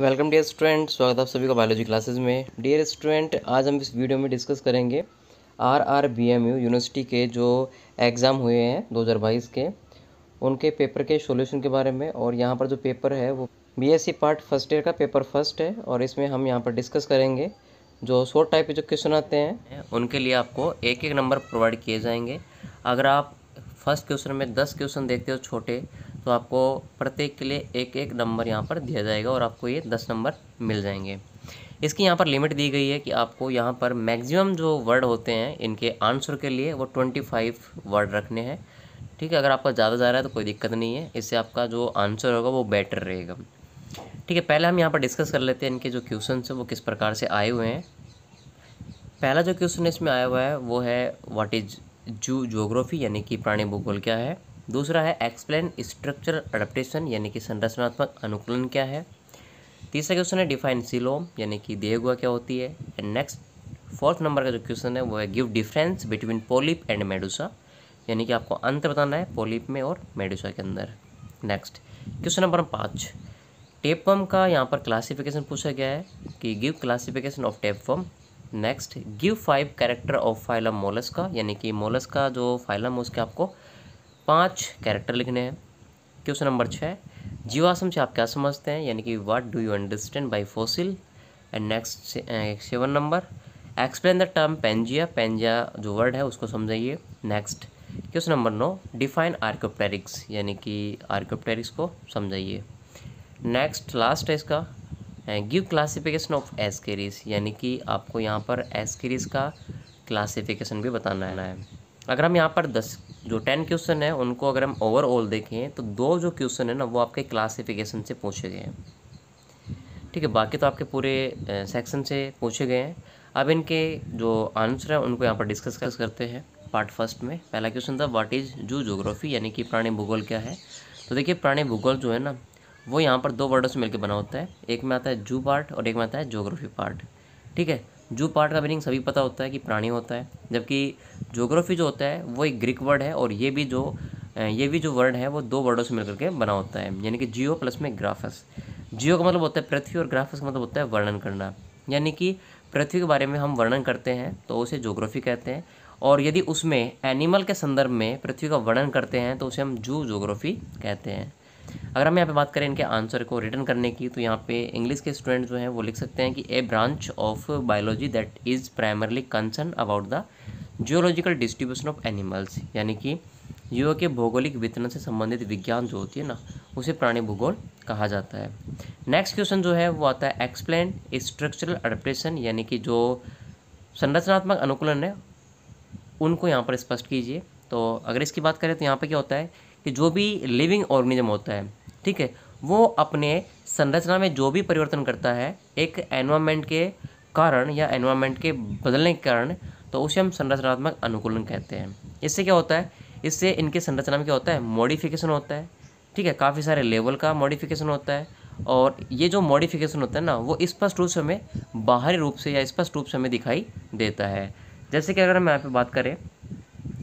Welcome dear student, स्वागत है आप सभी का बायोलॉजी क्लासेस में। डियर स्टूडेंट, आज हम इस वीडियो में डिस्कस करेंगे R R B M U university के जो एग्ज़ाम हुए हैं 2022 के, उनके पेपर के सॉल्यूशन के बारे में, और यहाँ पर जो पेपर है वो बीएससी पार्ट फ़र्स्ट ईयर का पेपर फ़र्स्ट है, और इसमें हम यहाँ पर डिस्कस करेंगे जो शॉर्ट टाइप के जो क्वेश्चन आते हैं, उनके लिए आपको एक एक नंबर प्रोवाइड किए जाएँगे। अगर आप फ़र्स्ट क्वेश्चन में दस क्वेश्चन देखते हो छोटे तो आपको प्रत्येक के लिए एक एक नंबर यहाँ पर दिया जाएगा और आपको ये दस नंबर मिल जाएँगे। इसकी यहाँ पर लिमिट दी गई है कि आपको यहाँ पर मैक्सिमम जो वर्ड होते हैं, इनके आंसर के लिए वो ट्वेंटी फाइव वर्ड रखने हैं। ठीक है, अगर आपका ज़्यादा जा रहा है तो कोई दिक्कत नहीं है, इससे आपका जो आंसर होगा वो बेटर रहेगा। ठीक है, पहले हम यहाँ पर डिस्कस कर लेते हैं इनके जो क्वेश्चन हैं, वो किस प्रकार से आए हुए हैं। पहला जो क्वेश्चन इसमें आया हुआ है, वो है व्हाट इज़ जू जोग्राफी यानी कि प्राणी भूगोल क्या है? दूसरा है एक्सप्लेन स्ट्रक्चरल अडप्टेशन यानी कि संरचनात्मक अनुकूलन क्या है। तीसरा क्वेश्चन है डिफाइन सिलोम यानी कि देहगुआ क्या होती है। एंड नेक्स्ट फोर्थ नंबर का जो क्वेश्चन है, वो है give difference between polyp and medusa यानी कि आपको अंतर बताना है पोलिप में और मेडुसा के अंदर। नेक्स्ट क्वेश्चन नंबर पाँच। टेपम का यहाँ पर क्लासिफिकेशन पूछा गया है कि give classification of tapeworm next give five character of phylum mollusc का यानी कि मोलस का जो फाइलम है, उसके आपको पाँच कैरेक्टर लिखने हैं क्वेश्चन नंबर छः जीवाश्म से आप क्या समझते हैं? यानी कि what do you understand by fossil and next seven number explain the term Pangaea Pangaea जो वर्ड है, उसको समझाइए। नेक्स्ट क्वेश्चन नंबर नौ डिफाइन आर्कोप्टेरिक्स यानी कि आर्कोप्टेरिक्स को समझाइए। नेक्स्ट लास्ट है इसका। गिव क्लासिफिकेशन ऑफ़ एस्केरिस यानी कि आपको यहाँ पर एस्केरिस का क्लासिफिकेशन भी बताना है। अगर हम यहाँ पर दस जो टेन क्वेश्चन है, उनको अगर हम ओवरऑल देखें तो दो जो क्वेश्चन है ना, वो आपके क्लासिफिकेशन से पूछे गए हैं। ठीक है, बाकी तो आपके पूरे सेक्शन से पूछे गए हैं। अब इनके जो आंसर है, उनको यहाँ पर डिस्कस करते हैं पार्ट फ़र्स्ट में। पहला क्वेश्चन था व्हाट इज़ जू जोग्राफी यानी कि प्राणी भूगोल क्या है? तो देखिए, प्राणी भूगोल जो है ना, वो यहाँ पर दो वर्डों से मिलकर बना होता है। एक में आता है जू पार्ट और एक में आता है जोग्राफी पार्ट ठीक है जू पार्ट का मीनिंग सभी पता होता है कि प्राणी होता है, जबकि जोग्राफी जो होता है, वो एक ग्रीक वर्ड है और ये भी जो ये भी जो वर्ड है, वो दो वर्डों से मिलकर के बना होता है। यानी कि जियो प्लस में ग्राफस जियो का मतलब होता है पृथ्वी और ग्राफस का मतलब होता है वर्णन करना। यानी कि पृथ्वी के बारे में हम वर्णन करते हैं तो उसे जोग्राफी कहते हैं। और यदि उसमें एनिमल के संदर्भ में पृथ्वी का वर्णन करते हैं तो उसे हम जू जोग्राफी कहते हैं। अगर हम यहाँ पे बात करें इनके आंसर को रिटर्न करने की तो यहाँ पे इंग्लिश के स्टूडेंट जो हैं, वो लिख सकते हैं कि a branch of biology that is primarily concern about the geological distribution of animals यानी कि जीवों के भौगोलिक वितरण से संबंधित विज्ञान जो होती है ना, उसे प्राणी भूगोल कहा जाता है। नेक्स्ट क्वेश्चन जो है, वो आता है एक्सप्लेन स्ट्रक्चरल अडेप्टेशन यानी कि जो संरचनात्मक अनुकूलन है, उनको यहाँ पर स्पष्ट कीजिए। तो अगर इसकी बात करें तो यहाँ पर क्या होता है कि जो भी लिविंग ऑर्गेनिज्म होता है, ठीक है, वो अपने संरचना में जो भी परिवर्तन करता है, एक एनवायरमेंट के कारण या एनवायरमेंट के बदलने के कारण तो उसे हम संरचनात्मक अनुकूलन कहते हैं। इससे क्या होता है? इससे इनके संरचना में क्या होता है? मॉडिफिकेशन होता है, ठीक है, काफ़ी सारे लेवल का मॉडिफिकेशन होता है, और ये जो मॉडिफिकेशन होता है ना, वो स्पष्ट रूप से हमें बाहरी रूप से या स्पष्ट रूप से हमें दिखाई देता है। जैसे कि अगर हम यहाँ पे बात करें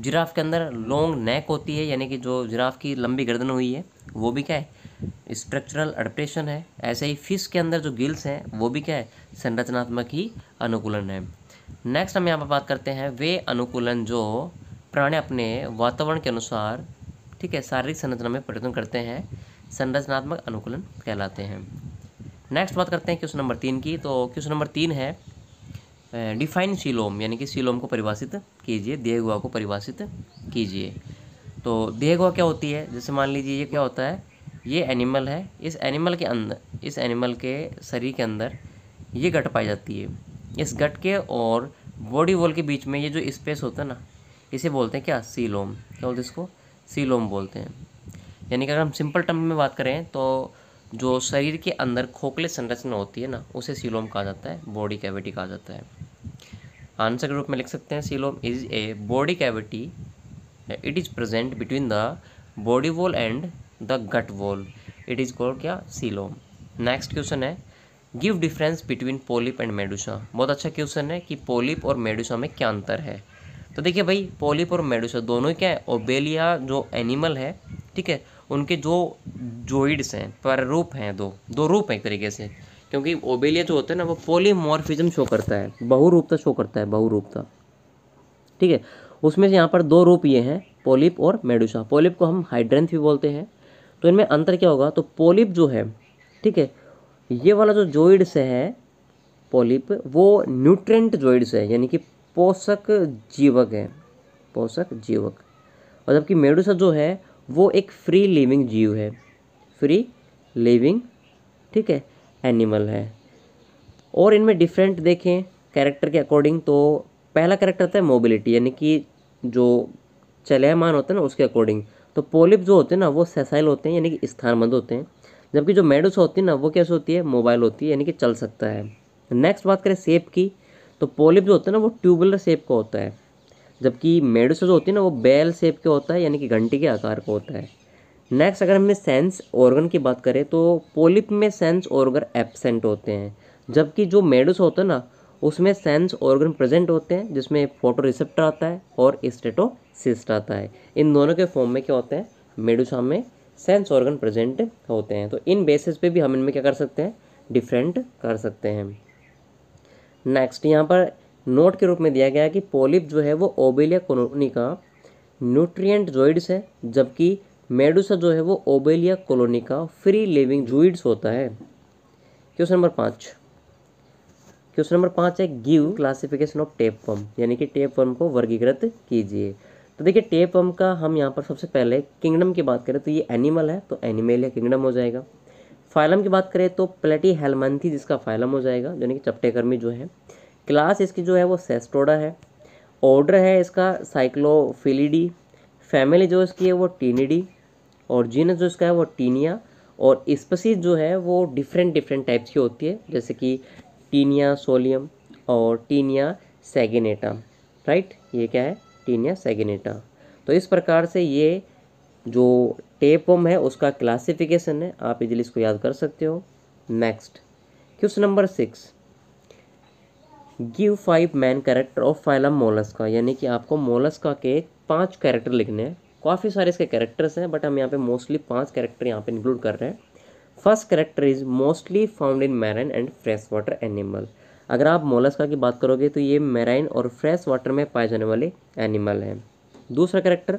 जिराफ के अंदर लॉन्ग नेक होती है, यानी कि जो जिराफ की लंबी गर्दन हुई है, वो भी क्या है? स्ट्रक्चरल अडेप्टेशन है। ऐसे ही फ़िश के अंदर जो गिल्स हैं, वो भी क्या है? संरचनात्मक ही अनुकूलन है। नेक्स्ट हम यहाँ पर बात करते हैं, वे अनुकूलन जो प्राणी अपने वातावरण के अनुसार, ठीक है, शारीरिक संरचना में परिवर्तन करते हैं, संरचनात्मक अनुकूलन कहलाते हैं। नेक्स्ट बात करते हैं क्वेश्चन नंबर तीन की तो क्वेश्चन नंबर तीन है डिफाइन सीलोम यानी कि सिलोम को परिभाषित कीजिए देहगुआ को परिभाषित कीजिए। तो देहगुआ क्या होती है? जैसे मान लीजिए ये क्या होता है? ये एनिमल है। इस एनिमल के अंदर इस एनिमल के शरीर के अंदर ये गट पाई जाती है। इस गट के और बॉडी वॉल के बीच में ये जो स्पेस होता है ना, इसे बोलते हैं क्या? सीलोम क्या बोलते हैं इसको? सीलोम बोलते हैं। यानी कि अगर हम सिंपल टर्म में बात करें तो जो शरीर के अंदर खोखले संरचना होती है ना, उसे सीलोम कहा जाता है बॉडी कैविटी कहा जाता है। आंसर के रूप में लिख सकते हैं coelom is a body cavity, it is present between the body wall and the gut wall, it is called क्या सीलोम नेक्स्ट क्वेश्चन है, give difference between polyp and medusa. बहुत अच्छा क्वेश्चन है कि पोलिप और मेडुसा में क्या अंतर है। तो देखिए भाई, पोलिप और मेडुसा दोनों क्या है ओबेलिया जो एनिमल है, ठीक है, उनके जो जोइड्स हैं रूप हैं दो दो रूप हैं एक तरीके से। क्योंकि ओबेलिया जो होता है ना, वो पोलीमॉर्फिज्म शो करता है। बहुरूपता शो करता है, बहुरूपता। ठीक है? उसमें से यहाँ पर दो रूप ये हैं, पोलिप और मेडुसा। पोलिप को हम हाइड्रेंथ भी बोलते हैं। तो इनमें अंतर क्या होगा? तो पोलिप जो है, ठीक है, ये वाला जो जोइड्स है, पोलिप, वो न्यूट्रेंट जोइड्स है, यानी कि पोषक जीवक है। पोषक जीवक। और जबकि मेडुसा जो है, वो एक फ्री लिविंग जीव है। फ्री लिविंग ठीक है? एनिमल है। और इनमें डिफरेंट देखें कैरेक्टर के अकॉर्डिंग तो पहला कैरेक्टर होता है मोबिलिटी यानी कि जो चलयमान होता है ना, उसके अकॉर्डिंग तो पोलिप जो होते हैं ना, वो सेसाइल होते हैं, यानी कि स्थानबद्ध होते हैं। जबकि जो मेडुस होती है ना, वो कैसे होती है? मोबाइल होती है, यानी कि चल सकता है। नेक्स्ट बात करें सेप की तो पोलिप जो होता है ना, वो ट्यूबुलर सेप का होता है। जबकि मेडुसा जो होती है ना, वो बेल सेप के होता है, यानी कि घंटी के आकार का होता है। नेक्स्ट अगर हमें सेंस ऑर्गन की बात करें तो पोलिप में सेंस ऑर्गन एबसेंट होते हैं। जबकि जो मेडुस होता है ना, उसमें सेंस ऑर्गन प्रेजेंट होते हैं, जिसमें फ़ोटो रिसेप्टर आता है और स्टेटोसिस्ट आता है। इन दोनों के फॉर्म में क्या होते हैं? मेडुसा में सेंस ऑर्गन प्रेजेंट होते हैं। तो इन बेसिस पे भी हम इनमें क्या कर सकते हैं? डिफरेंट कर सकते हैं। नेक्स्ट यहाँ पर नोट के रूप में दिया गया है कि पोलिप जो है, वो ओबेलिया कॉलोनी का न्यूट्रिएंट जोइड्स है, जबकि मेडुसा जो है वो ओबेलिया कॉलोनी का फ्री लिविंग जूइड्स होता है। क्वेश्चन नंबर पाँच। क्वेश्चन नंबर पाँच है, give classification of tapeworm यानी कि टेप फॉर्म को वर्गीकृत कीजिए। तो देखिए, टेप फॉर्म का हम यहाँ पर सबसे पहले किंगडम की बात करें तो ये एनिमल है तो एनिमल या किंगडम हो जाएगा। फाइलम की बात करें तो प्लेटी हेलमंथी जिसका फाइलम हो जाएगा, यानी कि चपटेकर्मी जो है। क्लास इसकी जो है वो सेस्टोडा है। ऑर्डर है इसका साइक्लोफिलिडी। फैमिली जो इसकी है वो टीनिडी। और जीनस जो इसका है वो टीनिया और स्पीसीज जो है वो डिफरेंट डिफरेंट टाइप्स की होती है, जैसे कि टीनिया सोलियम और टीनिया सेगिनेटा राइट ये क्या है? Taenia saginata. तो इस प्रकार से ये जो टेपम है, उसका क्लासिफिकेशन है। आप इजिली इसको याद कर सकते हो। Next question number six give five main character of phylum Mollusca यानी कि आपको मोलस्का के पाँच कैरेक्टर लिखने हैं। काफ़ी सारे इसके कैरेक्टर्स हैं बट हम यहाँ पे मोस्टली पाँच कैरेक्टर यहाँ पे इंक्लूड कर रहे हैं। First character is mostly found in marine and fresh water animal अगर आप मोलस्का की बात करोगे तो ये मैराइन और फ्रेश वाटर में पाए जाने वाले एनिमल हैं। दूसरा करेक्टर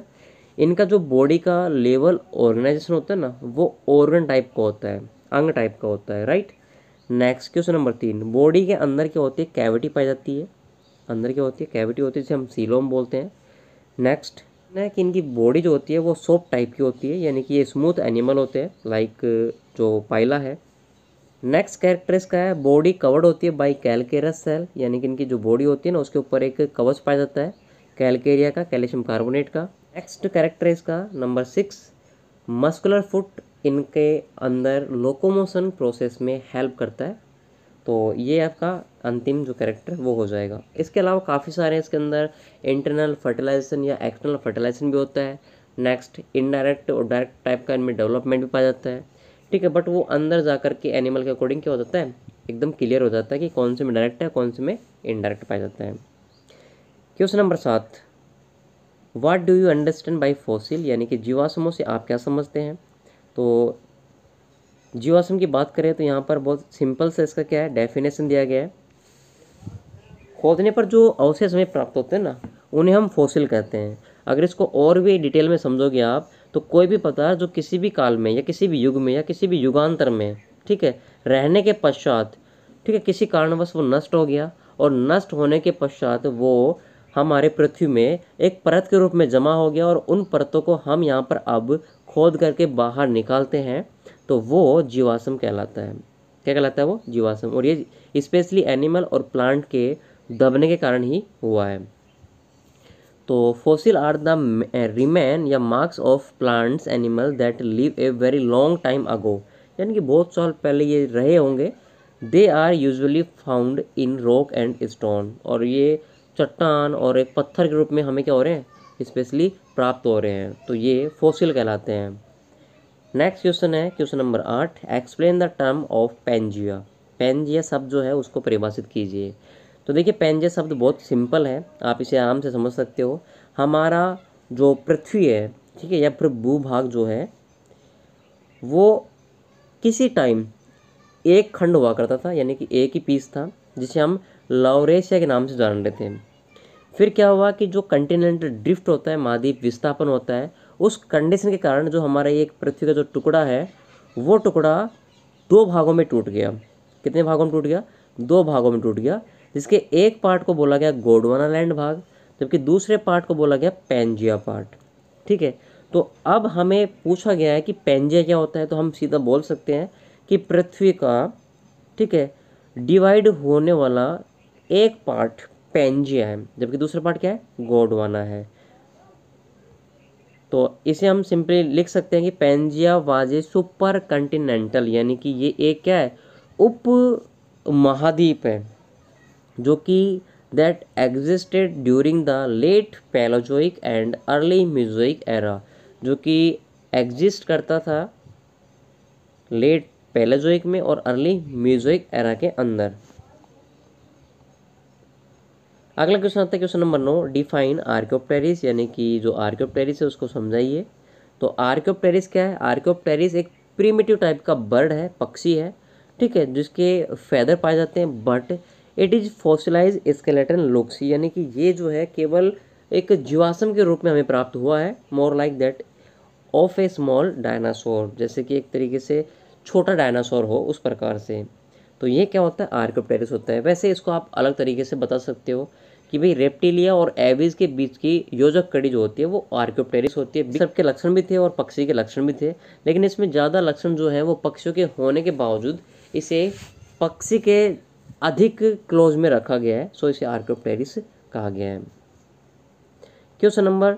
इनका जो बॉडी का लेवल ऑर्गेनाइजेशन होता है ना, वो ऑर्गन टाइप का होता है, अंग टाइप का होता है राइट नेक्स्ट क्वेश्चन नंबर तीन बॉडी के अंदर क्या होती है? कैविटी पाई जाती है। अंदर क्या होती है? कैविटी होती है, जिसे हम सीलोम बोलते हैं। नेक्स्ट है कि इनकी बॉडी जो होती है वो सोप टाइप की होती है, यानी कि ये स्मूथ एनिमल होते हैं लाइक जो पाइला है। नेक्स्ट कैरेक्टर इसका है बॉडी कवर्ड होती है बाई कैलकेरस सेल यानी कि इनकी जो बॉडी होती है ना, उसके ऊपर एक कवच पाया जाता है कैलकेरिया का कैल्शियम कार्बोनेट का। नेक्स्ट कैरेक्टर इसका नंबर सिक्स मस्कुलर फुट इनके अंदर लोकोमोशन प्रोसेस में हेल्प करता है। तो ये आपका अंतिम जो करेक्टर वो हो जाएगा। इसके अलावा काफ़ी सारे इसके अंदर इंटरनल फर्टिलाइजेशन या एक्सटर्नल फर्टिलाइजेशन भी होता है। नेक्स्ट इनडायरेक्ट और डायरेक्ट टाइप का इनमें डेवलपमेंट भी पाया जाता है। ठीक है बट वो अंदर जा कर के एनिमल के अकॉर्डिंग क्या हो जाता है? एकदम क्लियर हो जाता है कि कौन से में डायरेक्ट है, कौन से में इनडायरेक्ट पाया जाता है। क्वेश्चन नंबर सात। What do you understand by fossil यानी कि जीवाश्मों से आप क्या समझते हैं? तो जीवाश्म की बात करें तो यहाँ पर बहुत सिंपल से इसका क्या है डेफिनेशन दिया गया है। खोदने पर जो अवशेष हमें प्राप्त होते हैं ना, उन्हें हम फॉसिल कहते हैं। अगर इसको और भी डिटेल में समझोगे आप तो कोई भी पदार्थ जो किसी भी काल में या किसी भी युग में या किसी भी युगांतर में, ठीक है, रहने के पश्चात, ठीक है, किसी कारणवश वो नष्ट हो गया और नष्ट होने के पश्चात वो हमारे पृथ्वी में एक परत के रूप में जमा हो गया और उन परतों को हम यहाँ पर अब खोद करके बाहर निकालते हैं। तो वो जीवाश्म कहलाता है। क्या कहलाता है वो? जीवाश्म। और ये स्पेशली एनिमल और प्लांट के दबने के कारण ही हुआ है। तो फॉसिल आर द रिमेन या marks of plants animal that live a very long time ago. यानी कि बहुत साल पहले ये रहे होंगे। They are usually found in rock and stone. और ये चट्टान और एक पत्थर के रूप में हमें क्या हो रहे हैं? स्पेशली प्राप्त हो रहे हैं। तो ये फोसिल कहलाते हैं। नेक्स्ट क्वेश्चन है क्वेश्चन नंबर आठ. Explain the term of Pangaea Pangaea शब्द जो है, उसको परिभाषित कीजिए। तो देखिए पेंजिया शब्द बहुत सिंपल है। आप इसे आराम से समझ सकते हो। हमारा जो पृथ्वी है, ठीक है, या फिर भूभाग जो है, वो किसी टाइम एक खंड हुआ करता था, यानी कि एक ही पीस था, जिसे हम लॉरेशिया के नाम से जान रहे थे फिर क्या हुआ कि जो कंटिनेंटल ड्रिफ्ट होता है, महाद्वीप विस्थापन होता है उस कंडीशन के कारण जो हमारा ये पृथ्वी का जो टुकड़ा है, वो टुकड़ा दो भागों में टूट गया। कितने भागों में टूट गया? दो भागों में टूट गया, जिसके एक पार्ट को बोला गया गोडवाना लैंड भाग, जबकि दूसरे पार्ट को बोला गया पेंजिया पार्ट ठीक है? तो अब हमें पूछा गया है कि पेंजिया क्या होता है तो हम सीधा बोल सकते हैं कि पृथ्वी का, ठीक है डिवाइड होने वाला एक पार्ट पेंजिया है, जबकि दूसरा पार्ट क्या है? गोडवाना है। तो इसे हम सिंपली लिख सकते हैं कि पेंजिया वाजे सुपर कंटिनेंटल यानी कि ये एक क्या है? उप महाद्वीप है, जो कि that existed during the late Palaeozoic and early Mesozoic era जो कि एग्जिस्ट करता था लेट पैलोजोइक में और अर्ली म्यूजोइक एरा के अंदर। अगला क्वेश्चन आता है, क्वेश्चन नंबर नो डिफाइन आर्कोप्टेरिस यानी कि जो आर्कोप्टेरिस है, उसको समझाइए। तो आर्कोप्टेरिस क्या है? आर्कोप्टेरिस एक प्रीमेटिव टाइप का बर्ड है, पक्षी है, ठीक है, जिसके फैदर पाए जाते हैं but it is fossilise skeleton लोक्सी यानी कि ये जो है, केवल एक जीवाश्म के रूप में हमें प्राप्त हुआ है more like that of a small dinosaur जैसे कि एक तरीके से छोटा डायनासोर हो, उस प्रकार से। तो ये क्या होता है? आर्कोप्टेरिस होता है। वैसे इसको आप अलग तरीके से बता सकते हो। कि भाई रेप्टिलिया और एविज के बीच की योजक कड़ी जो होती है, वो आर्कोप्टेरिस होती है। सबके लक्षण भी थे और पक्षी के लक्षण भी थे, लेकिन इसमें ज़्यादा लक्षण जो है, वो पक्षियों के होने के बावजूद इसे पक्षी के अधिक क्लोज में रखा गया है, सो इसे आर्कोप्टेरिस कहा गया है। Question number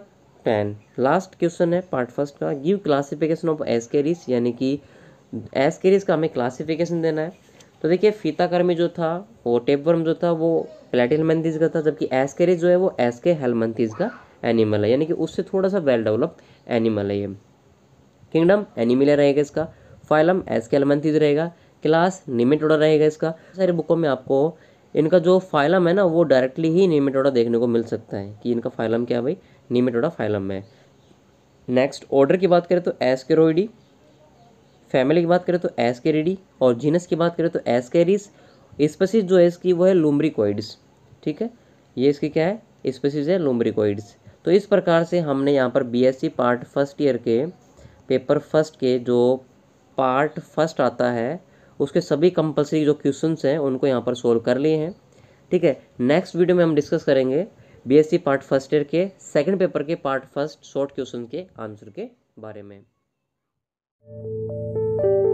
ten. Last question है, पार्ट फ़र्स्ट का। गिव क्लासिफिकेशन ऑफ़ एस्केरिस, यानी कि एस्केरिस का हमें क्लासिफिकेशन देना है। तो देखिए, फीताकर में जो था, वो टेपवर्म जो था, वो प्लेटिलमेंथिस का था, जबकि एस्केरिस जो है, वो एसके हेलमेंथिस का एनिमल है। यानी कि उससे थोड़ा सा वेल डेवलप्ड एनिमल है ये। किंगडम एनिमिलिया रहेगा इसका फाइलम एसके हेलमेंथिस रहेगा क्लास निमेटोडा रहेगा इसका। सारी बुकों में आपको इनका जो फाइलम है ना, वो डायरेक्टली ही निमेटोडा देखने को मिल सकता है, कि इनका फाइलम क्या है भाई? निमेटोडा फाइलम है। नेक्स्ट ऑर्डर की बात करें तो एस्केरोइडी फैमिली की बात करें तो एस्केरिडी और जीनस की बात करें तो एस्केरिस स्पेसिस जो है इसकी वो है लुम्ब्रिकोइड्स, ठीक है? ये इसकी क्या है? स्पेसिस है लुम्ब्रिकोइड्स। तो इस प्रकार से हमने यहाँ पर बीएससी पार्ट फ़र्स्ट ईयर के पेपर फ़र्स्ट के जो पार्ट फ़र्स्ट आता है, उसके सभी कंपलसरी जो क्वेश्चन हैं, उनको यहाँ पर सोल्व कर लिए हैं, ठीक है? नेक्स्ट वीडियो में हम डिस्कस करेंगे बीएससी पार्ट फ़र्स्ट ईयर के, सेकंड पेपर के पार्ट फ़र्स्ट शॉर्ट क्वेश्चन के आंसर के बारे में। Música